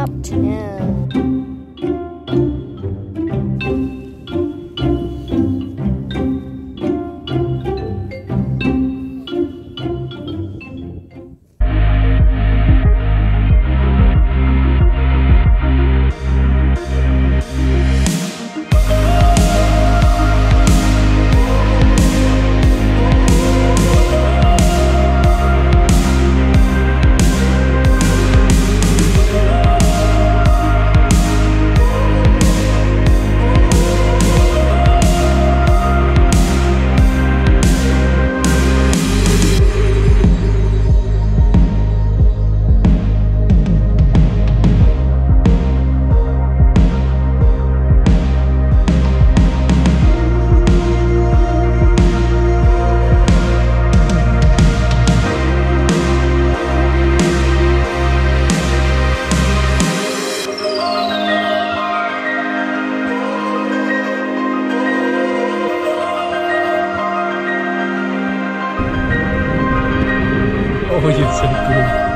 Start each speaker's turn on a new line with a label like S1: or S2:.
S1: up to. Oh, you're so cool.